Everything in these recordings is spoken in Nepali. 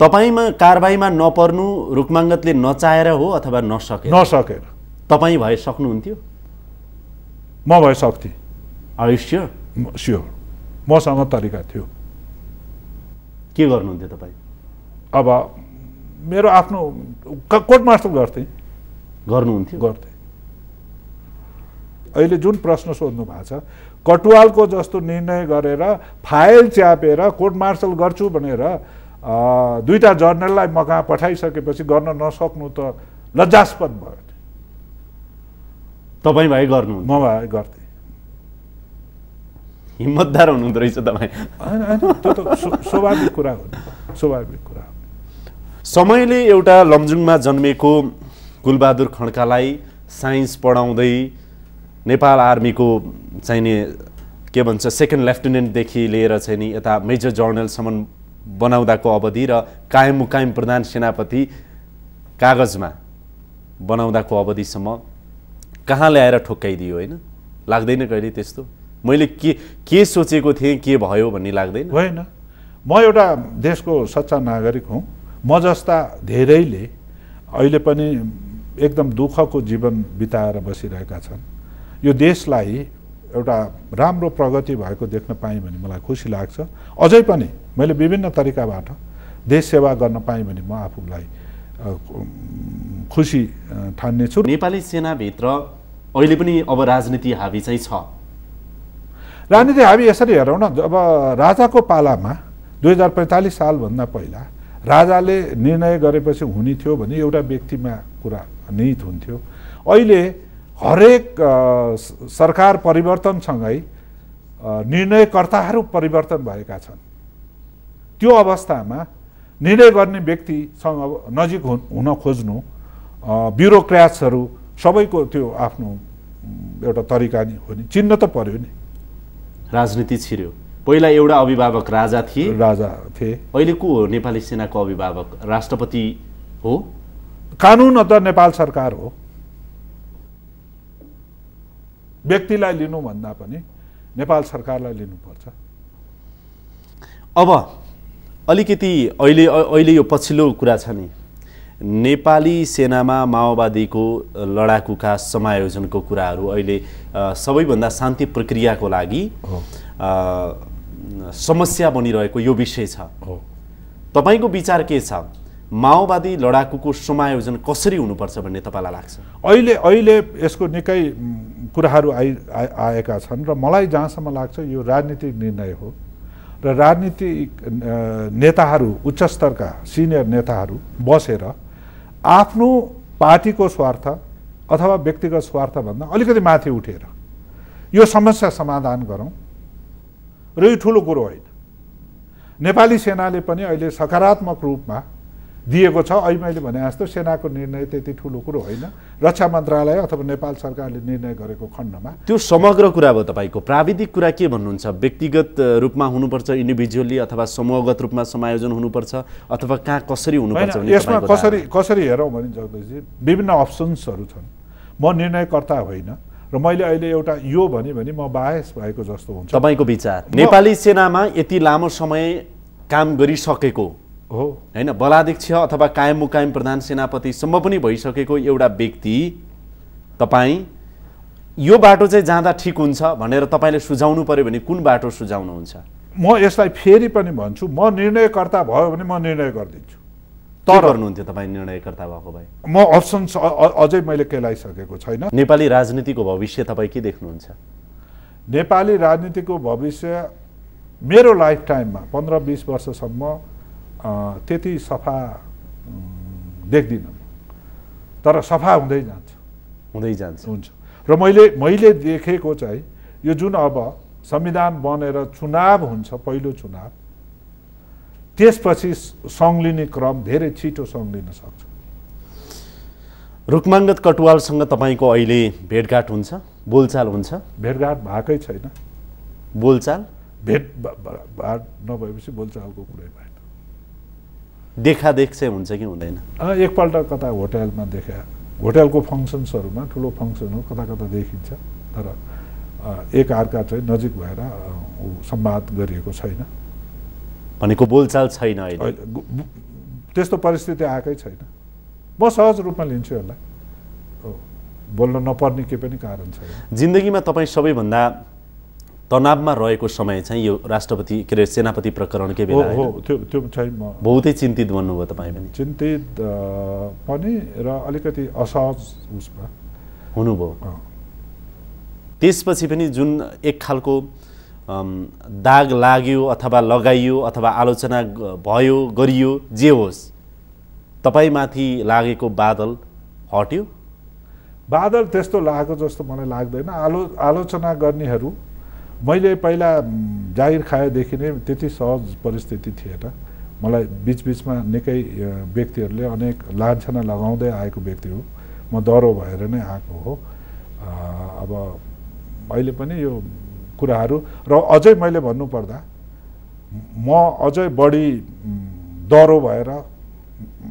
तपाईँमा कारवाहीमा नपर्नु रुकमाङ्गतले नचाहेर हो अथवा नसकेर? नसकेर। तपाईँ भए सक्नुहुन्थ्यो? म भए सक्थेँ। आयुष्य स्योर मसँग तरिका थियो। के गर्नुहुन्थ्यो तपाईँ? अब मेरो आफ्नो कोर्ट मार्सल गर्थेँ। गर्नुहुन्थ्यो? गर्थेँ। अहिले जुन प्रश्न सोध्नु भएको छ कटुवालको जस्तो निर्णय गरेर फाइल च्यापेर कोर्ट मार्सल गर्छु भनेर दुईवटा जर्नललाई म कहाँ पठाइसकेपछि गर्न नसक्नु त लज्जास्पद भयो तपाईँ भए गर्नुहुन्थ्यो। म भए गर्थेँ। हिम्मतदार हुनुहुँदो रहेछ तपाईँ। त्यो त स्व- स्वाभाविक कुरा हो। स्वाभाविक कुरा हो। समयले एउटा लमजुङमा जन्मेको कुलबहादुर खड्कालाई साइन्स पढाउँदै नेपाल आर्मीको चाहिने के भन्छ सेकेन्ड लेफ्टिनेन्टदेखि लिएर चाहिँ नि यता मेजर जर्नलसम्म बनाउँदाको अवधि र कायम मुकायम प्रधान सेनापति कागजमा बनाउँदाको अवधिसम्म कहाँ ल्याएर ठोक्काइदियो होइन? लाग्दैन कहिले त्यस्तो? मैले के के सोचेको थिएँ के भयो भन्ने लाग्दैन? होइन। म एउटा देशको सच्चा नागरिक हुँ। म जस्ता धेरैले अहिले पनि एकदम दुःखको जीवन बिताएर बसिरहेका छन्। यो देशलाई एउटा राम्रो प्रगति भएको देख्न पाएँ भने मलाई खुसी लाग्छ। अझै पनि मैले विभिन्न तरिकाबाट देश सेवा गर्न पाएँ भने म आफूलाई खुसी ठान्नेछु। नेपाली सेनाभित्र अहिले पनि अब राजनीति हावी चाहिँ छ। राजनीति हामी यसरी हेरौँ न अब राजाको पालामा दुई हजार पैँतालिस सालभन्दा पहिला राजाले निर्णय गरेपछि हुने थियो भने एउटा व्यक्तिमा कुरा निहित हुन्थ्यो। अहिले हरेक सरकार परिवर्तनसँगै निर्णयकर्ताहरू परिवर्तन भएका छन्। त्यो अवस्थामा निर्णय गर्ने व्यक्तिसँग नजिक हुन हुन खोज्नु ब्युरोक्राट्सहरू सबैको त्यो आफ्नो एउटा तरिका नि हो नि। चिन्न त पर्यो नि। राजनीति छिर्यो। पहिला एउटा अभिभावक राजा थिए। राजा थिए। अहिले को हो? नेपाली सेनाको अभिभावक राष्ट्रपति हो? कानुन त नेपाल सरकार हो। व्यक्तिलाई लिनुभन्दा पनि नेपाल सरकारलाई लिनुपर्छ। अब अलिकति अहिले अहिले यो पछिल्लो कुरा छ नि। नेपाली सेनामा माओवादीको लडाकुका समायोजनको कुराहरू अहिले सबैभन्दा शान्ति प्रक्रियाको लागि समस्या बनिरहेको यो विषय छ। तपाईँको विचार के छ? माओवादी लडाकुको समायोजन कसरी हुनुपर्छ भन्ने तपाईँलाई लाग्छ? अहिले अहिले यसको निकै कुराहरू आइ आएका छन् र मलाई जहाँसम्म लाग्छ यो राजनीतिक निर्णय हो र राजनीतिक नेताहरू उच्च स्तरका सिनियर नेताहरू बसेर आफ्नो पार्टीको स्वार्थ अथवा व्यक्तिगत स्वार्थभन्दा अलिकति माथि उठेर यो समस्या समाधान गरौँ र यो ठुलो कुरो होइन। नेपाली सेनाले पनि अहिले सकारात्मक रूपमा दिएको छ। अहिले मैले भने जस्तो सेनाको निर्णय त्यति ठुलो कुरो होइन। रक्षा मन्त्रालय अथवा नेपाल सरकारले निर्णय गरेको खण्डमा। त्यो समग्र कुरा भयो तपाईँको। प्राविधिक कुरा के भन्नुहुन्छ? व्यक्तिगत रूपमा हुनुपर्छ इन्डिभिजुअली अथवा समूहगत रूपमा समायोजन हुनुपर्छ अथवा कहाँ कसरी हुनुपर्छ यसमा कसरी कसरी हेरौँ भने जगदीशजी विभिन्न अप्सन्सहरू छन्। म निर्णयकर्ता होइन र मैले अहिले एउटा यो भने भने म बायस भएको जस्तो हुन्छ। तपाईँको विचार। नेपाली सेनामा यति लामो समय काम गरिसकेको हो। होइन बलाध्यक्ष अथवा कायम मुकायम प्रधान सेनापतिसम्म पनि भइसकेको एउटा व्यक्ति तपाईँ यो बाटो चाहिँ जाँदा ठिक हुन्छ भनेर तपाईँले सुझाउनु पर्यो भने कुन बाटो सुझाउनुहुन्छ? म यसलाई फेरि पनि भन्छु म निर्णयकर्ता भयो भने म निर्णय गरिदिन्छु। तर गर्नुहुन्थ्यो तपाईँ निर्णयकर्ता भएको भए? म अप्सन्स अ- अ- अझै मैले केलाइसकेको छैन। नेपाली राजनीतिको भविष्य तपाईँ के देख्नुहुन्छ? नेपाली राजनीतिको भविष्य मेरो लाइफ टाइममा पन्ध्र बिस वर्षसम्म त्यति सफा देख्दिनँ। तर सफा हुँदै जान्छ। हुँदै जान्छ। हुन्छ। र मैले मैले देखेको चाहिँ यो जुन अब संविधान बनेर चुनाव हुन्छ पहिलो चुनाव त्यसपछि संलिने क्रम धेरै छिटो संलिन सक्छ। रुकमाङ्गत कटुवालसँग तपाईँको अहिले भेटघाट हुन्छ बोलचाल हुन्छ? भेटघाट भएकै छैन। बोलचाल? भाट नभएपछि बोलचालको कुरै भएन। देखादेख चाहिँ हुन्छ कि हुँदैन? एकपल्ट कता होटेलमा देखा। होटेलको फङ्सन्सहरूमा ठुलो फङ्सनहरू कता कता देखिन्छ। तर एक अर्का चाहिँ नजिक भएर संवाद गरिएको छैन। भनेको बोलचाल छैन अहिले? त्यस्तो परिस्थिति आएकै छैन। म सहज रूपमा लिन्छु यसलाई। बोल्न नपर्ने केही पनि कारण छैन। जिन्दगीमा तपाईँ सबैभन्दा तनावमा रहेको समय चाहिँ यो राष्ट्रपति के अरे सेनापति प्रकरणकै बेला हो? त्यो त्यो चाहिँ म बहुतै चिन्तित बन्नुभयो तपाईँ पनि। चिन्तित पनि र अलिकति असहज उसमा। हुनुभयो। त्यसपछि पनि जुन एक खालको दाग लाग्यो अथवा लगाइयो अथवा आलोचना भयो गरियो जे होस् तपाईँमाथि लागेको बादल हट्यो? बादल त्यस्तो लागेको जस्तो मलाई लाग्दैन। आलो आलोचना गर्नेहरू मैले पहिला म, जागिर खाएदेखि नै त्यति सहज परिस्थिति थिएन। मलाई बिचबिचमा निकै व्यक्तिहरूले अनेक लान्छना लगाउँदै आएको व्यक्ति हो। म डह्रो भएर नै आएको हो। अब अहिले पनि यो कुराहरू र अझै मैले भन्नुपर्दा म अझै बढी म, डह्रो भएर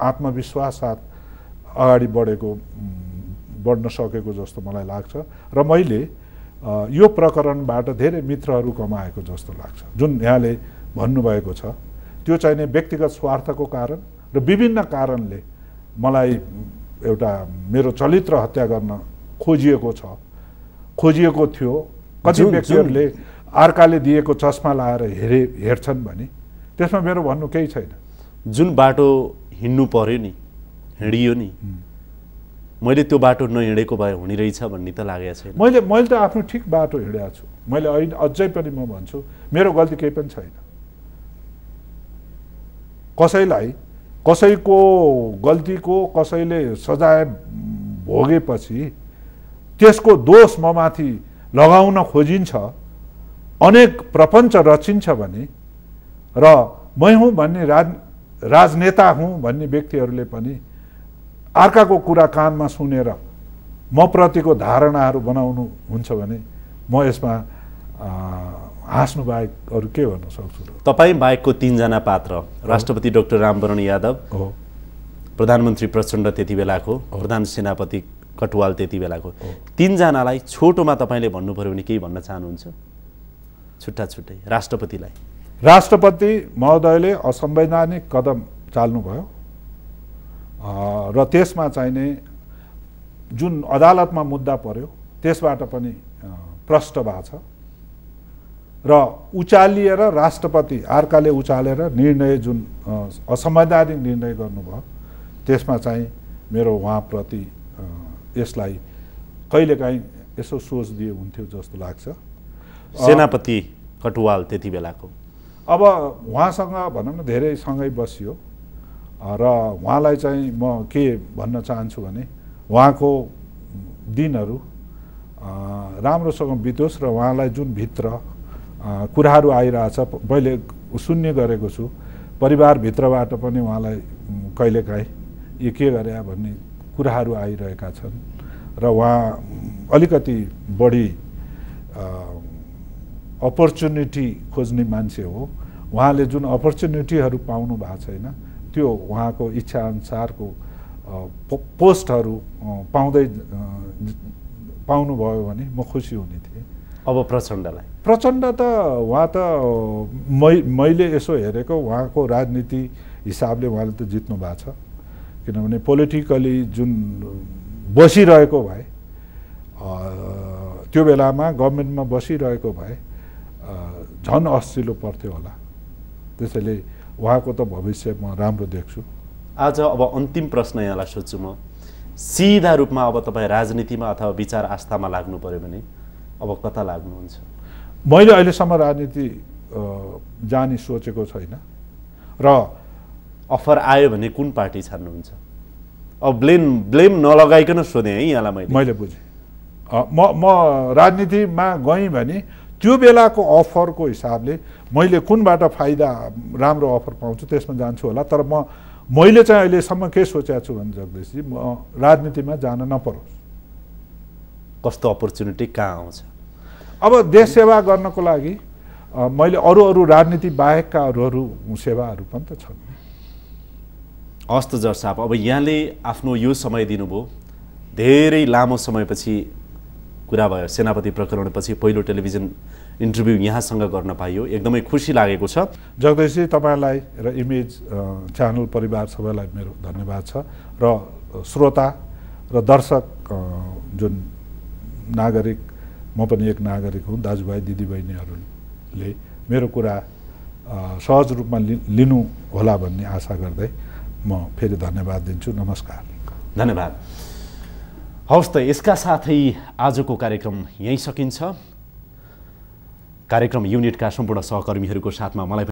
आत्मविश्वास साथ अगाडि बढेको बढ्न सकेको जस्तो मलाई लाग्छ। र मैले यो प्रकरणबाट धेरै मित्रहरू कमाएको जस्तो लाग्छ। जुन यहाँले भन्नुभएको छ त्यो चाहिने व्यक्तिगत स्वार्थको कारण र विभिन्न कारणले मलाई एउटा मेरो चरित्र हत्या गर्न खोजिएको छ। खोजिएको थियो। कति व्यक्तिहरूले अर्काले दिएको चस्मा लाएर हेरे हेर्छन् भने त्यसमा मेरो भन्नु केही छैन। जुन बाटो हिँड्नु पर्यो नि हिँडियो नि मैले त्यो बाटो नहिँडेको भए हुने रहेछ भन्ने त लागेको छैन। मैले मैले त आफ्नो ठिक बाटो हिँडेको छु। मैले अहिले अझै पनि म भन्छु मेरो गल्ती केही पनि छैन। कसैलाई कसैको गल्तीको कसैले सजाय भोगेपछि त्यसको दोष म माथि लगाउन खोजिन्छ अनेक प्रपञ्च रचिन्छ भने र मै हुँ भन्ने राज राजनेता हुँ भन्ने व्यक्तिहरूले पनि अर्काको कुरा कानमा सुनेर म प्रतिको धारणाहरू बनाउनु हुन्छ भने म यसमा हाँस्नु बाहेक अरू के भन्न सक्छु तपाईँ बाहेकको तिनजना पात्र राष्ट्रपति डाक्टर रामवरण यादव हो। प्रधानमन्त्री प्रचण्ड त्यति बेलाको प्रधान सेनापति कटुवाल त्यति बेलाको। तिनजनालाई छोटोमा तपाईँले भन्नु पऱ्यो भने केही भन्न चाहनुहुन्छ? छुट्टा छुट्टै राष्ट्रपतिलाई। राष्ट्रपति महोदयले असंवैधानिक कदम चाल्नुभयो। र त्यसमा चाहिने जुन अदालतमा मुद्दा पर्यो त्यसबाट पनि प्रष्ट भएको छ। र उचालिएर राष्ट्रपति अर्काले उचालेर निर्णय जुन असंवैधानिक निर्णय गर्नुभयो त्यसमा चाहिँ मेरो उहाँप्रति यसलाई कहिलेकाहीँ यसो सोच दिए हुन्थ्यो जस्तो लाग्छ। सेनापति कटुवाल त्यति बेलाको। अब उहाँसँग भनौँ न धेरै सँगै बसियो। र उहाँलाई चाहिँ म के भन्न चाहन्छु भने उहाँको दिनहरू राम्रोसँग बितोस् र उहाँलाई जुन भित्र कुराहरू आइरहेछ मैले सुन्ने गरेको छु परिवारभित्रबाट पनि उहाँलाई कहिलेकाहीँ यो के गरे भन्ने कुराहरू आइरहेका छन् र उहाँ अलिकति बढी अपर्च्युनिटी खोज्ने मान्छे हो। उहाँले जुन अपर्च्युनिटीहरू पाउनु भएको छैन त्यो उहाँको इच्छाअनुसारको पो- पोस्टहरू पाउँदै पाउनुभयो भने म खुसी हुने थिएँ। अब प्रचण्डलाई? प्रचण्ड त उहाँ त मै मैले यसो हेरेको उहाँको राजनीति हिसाबले उहाँले त जित्नु भएको छ। किनभने पोलिटिकली जुन बसिरहेको भए त्यो बेलामा गभर्मेन्टमा बसिरहेको भए झन् अस्चिलो पर्थ्यो होला। त्यसैले उहाँको त भविष्य म राम्रो देख्छु। आज अब अन्तिम प्रश्न यहाँलाई सोध्छु म। सिधा रूपमा अब तपाईँ राजनीतिमा अथवा विचार आस्थामा लाग्नु पर्यो भने अब कता लाग्नुहुन्छ? मैले अहिलेसम्म राजनीति जाने सोचेको छैन। र अफर आयो भने कुन पार्टी छान्नुहुन्छ? अब ब्लेम ब्लेम नलगाइकन सोधेँ है यहाँलाई मैले। मैले बुझेँ। म म राजनीतिमा गएँ भने त्यो बेलाको अफरको हिसाबले मैले कुनबाट फाइदा राम्रो अफर पाउँछु त्यसमा जान्छु होला। तर म मैले चाहिँ अहिलेसम्म के सोचेको छु भने जगदीशजी म राजनीतिमा जान नपरोस्। कस्तो अपर्च्युनिटी कहाँ आउँछ? अब देश सेवा गर्नको लागि मैले अरू अरू राजनीति बाहेकका अरू अरू सेवाहरू पनि त छन्। हस् त जर साहब अब यहाँले आफ्नो यो समय दिनुभयो। धेरै लामो समयपछि कुरा भयो। सेनापति प्रकरणपछि पहिलो टेलिभिजन इन्टरभ्यू यहाँसँग गर्न पाइयो। एकदमै खुसी लागेको छ। जगदीशजी तपाईँलाई र इमेज च्यानल परिवार सबैलाई मेरो धन्यवाद छ। र श्रोता र दर्शक जुन नागरिक म पनि एक नागरिक हुँ दाजुभाइ दिदीबहिनीहरूले मेरो कुरा सहज रूपमा लिनु होला भन्ने आशा गर्दै म फेरि धन्यवाद दिन्छु। नमस्कार। धन्यवाद। हवस् त यसका साथै आजको कार्यक्रम यहीँ सकिन्छ। कार्यक्रम युनिटका सम्पूर्ण सहकर्मीहरूको साथमा मलाई